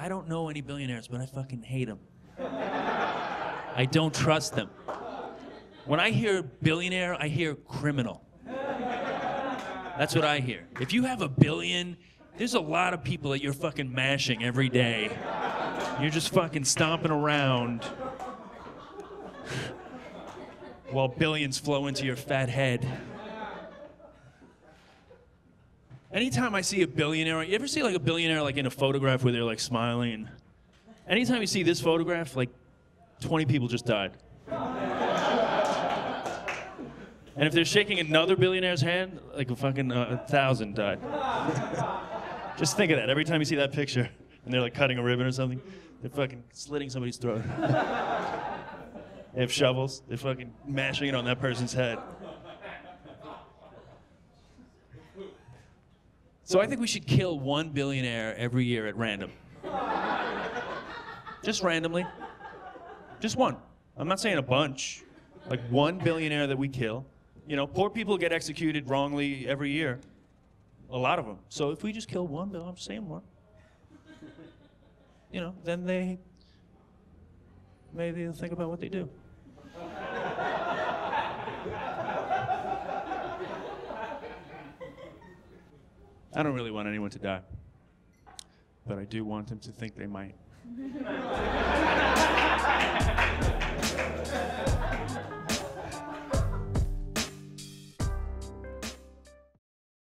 I don't know any billionaires, but I fucking hate them. I don't trust them. When I hear billionaire, I hear criminal. That's what I hear. If you have a billion, there's a lot of people that you're fucking mashing every day. You're just fucking stomping around while billions flow into your fat head. Anytime I see a billionaire, you ever see like a billionaire like in a photograph where they're like smiling? Anytime you see this photograph, like 20 people just died. And if they're shaking another billionaire's hand, like a fucking uh, a thousand died. Just think of that every time you see that picture, and they're like cutting a ribbon or something, they're fucking slitting somebody's throat. they have shovels, they're fucking mashing it on that person's head. So I think we should kill one billionaire every year at random. Just randomly. Just one. I'm not saying a bunch. Like one billionaire that we kill. You know, poor people get executed wrongly every year. A lot of them. So if we just kill one I'm saying one. You know, then they maybe they'll think about what they do. I don't really want anyone to die, but I do want them to think they might.